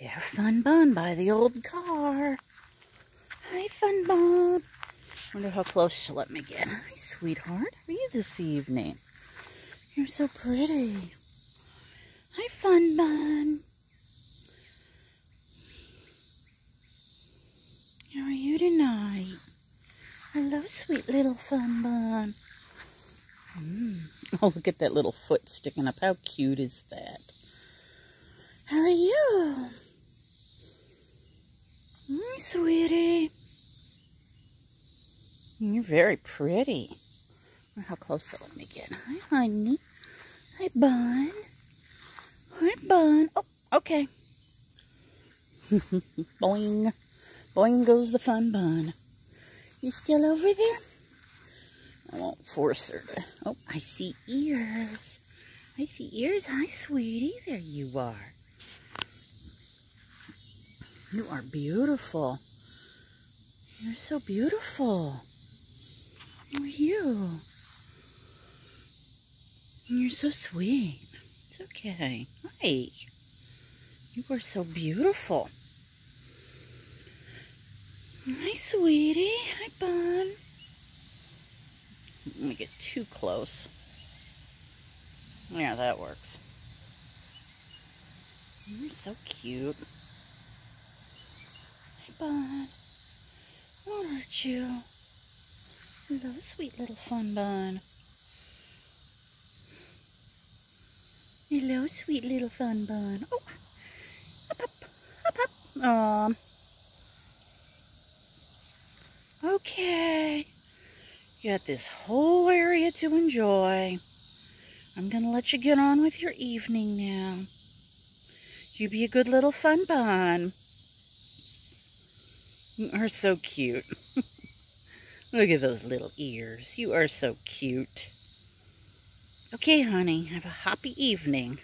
Yeah, Fun Bun by the old car. Hi, Fun Bun. Wonder how close she'll let me get. Hi, sweetheart. How are you this evening? You're so pretty. Hi, Fun Bun. How are you tonight? Hello, sweet little Fun Bun. Mm. Oh, look at that little foot sticking up. How cute is that? How are you? Sweetie. You're very pretty. How close let me get? Hi, honey. Hi, Bun. Hi, Bun. Oh, okay. Boing. Boing goes the fun bun. You still over there? I won't force her to. Oh, I see ears. I see ears. Hi, sweetie. There you are. You are beautiful. You're so beautiful. You? You're so sweet. It's okay. Hi. You are so beautiful. Hi, sweetie. Hi, Bun. Let me get too close. Yeah, that works. You're so cute. Bun. Won't hurt you. Hello, sweet little fun bun. Hello, sweet little fun bun. Oh, up, up, up, up. Um. Okay. You got this whole area to enjoy. I'm going to let you get on with your evening now. You be a good little fun bun. You are so cute. Look at those little ears. You are so cute. Okay, honey, have a happy evening.